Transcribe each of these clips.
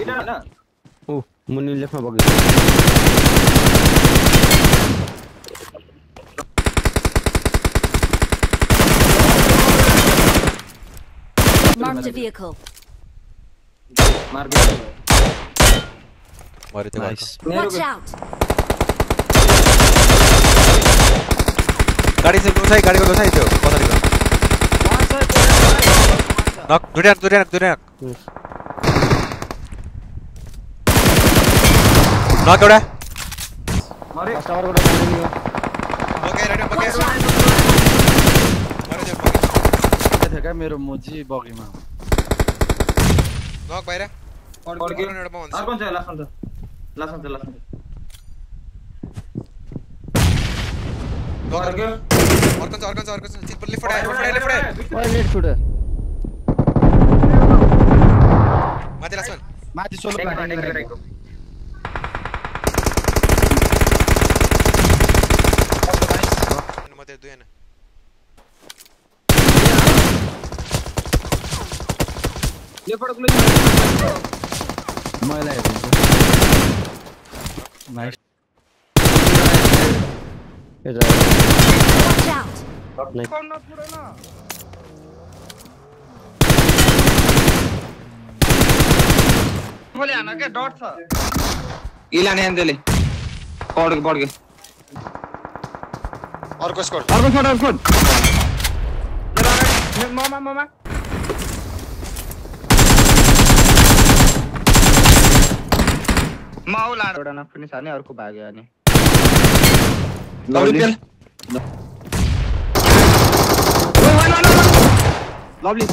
कौन ना ऊ मुनि लेफ्टमा बग्यो Marked a vehicle. मार दिया मऱ्यो त्यो नाइस घरको मेरो Watch out! गाडी चाहिँ उठाइ गाडीको उठाइ त्यो पछाडिको नक दुइटा दुइटा दुइटा नक एउटा मारे टावरबाट बग्यो नि यो। बगे रेडी बगे Watch out! मऱ्यो त्यो बगे थियो क्या मेरो मोजी बगीमा नक बाहिर पड़ गए एउटा म और कौन सा है last one last one last one पड़ गए अर्को छ अर्को छ अर्को छ चित लिफ्ट आयो लिफ्ट आयो लिफ्ट आयो ओए लेट फुट माथि लास्ट वन माथि सोलो म त्यो दुई हैन ये पड़ गए मैला हेरिन्छ नाइस यता Watch out! बोले आना क्या डॉट था ये लाने हैं दिले पड़ गए पड़ गए अर्को स्कोर। अर्को स्कोर अर्को म लाड। अर्को भाग्यो अनि। Lovely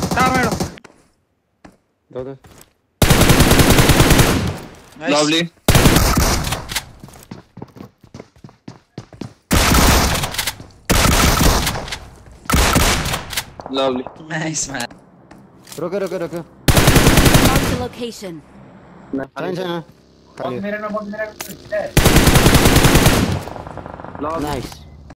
lovely. तार मेरो जाऊ त lovely lovely रोक्यो रोक्यो रोक्यो Marked a location. छैन छैन खाली मेरा नंबर मेरा नाइस